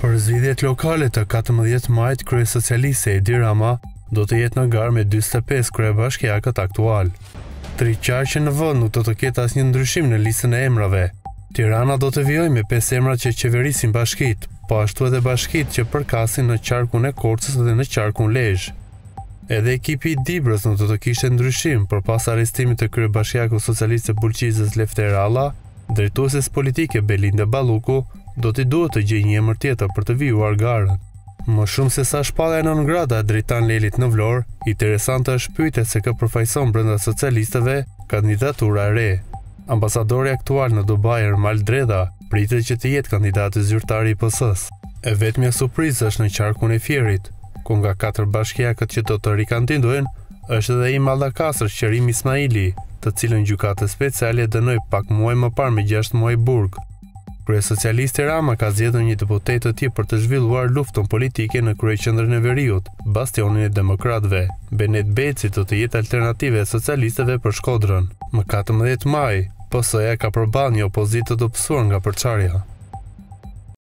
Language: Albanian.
Për zgjedhjet lokale të katërmbëdhjetë majit kryesocialisti Edi Rama do të jetë në garë me dyzet e pesë kryebashkiakët aktual. Tri qarqe në vend nuk do të ketë asnjë ndryshim në listën e emrave. Tirana do të vijojë me pesë emrat që qeverisin bashkitë, po ashtu edhe bashkitë që përkasin në qarkun e Korçës dhe në qarkun Lezhë. Edhe ekipi i Dibrës nuk do të kishte ndryshim por pas arrestimit të kryebashkiakut socialist të Bulqizës Lefter Alla, drejtueses politike Belinda Balluku do t'i duhet të gjejë një emër tjetër për të vijuar garën. Më shumë se sa shpallja non grata e Dritan Lelit në Vlorë, interesante është pyetja se kë përfaqëson brenda socialistëve kandidatura e re. Ambasadori aktual në Dubai Ermal Dredha pritet që të jetë kandidati zyrtar i PS-së. E vetmja surprizë është në qarkun e Fierit, ku nga katër bashkiakët që do të rikandidojnë, është edhe i Mallakastrës, Qerim Ismaili, të cilën Gjykata Speciale e dënoi pak muaj më parë me gjashtë muaj burg. Kryesocialisti Rama ka zgjedhur një deputet të tij për të zhvilluar luftën politike në kryeqendrën e veriut, bastionin e demokratëve. Benet Beci do të jetë alternativa e socialistëve për Shkodrën. Më katërmbëdhjetë maj, PS-ja ka përballë një opozitë të dobësuar nga përçarja.